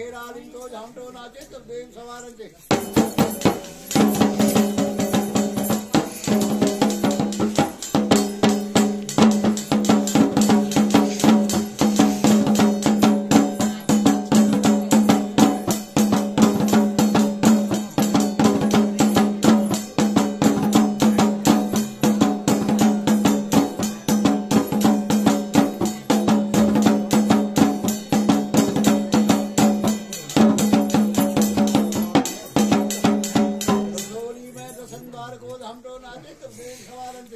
ખેર આલી તો જામટો નાચે તો બેન સવારે છે राम तो बेन सवालन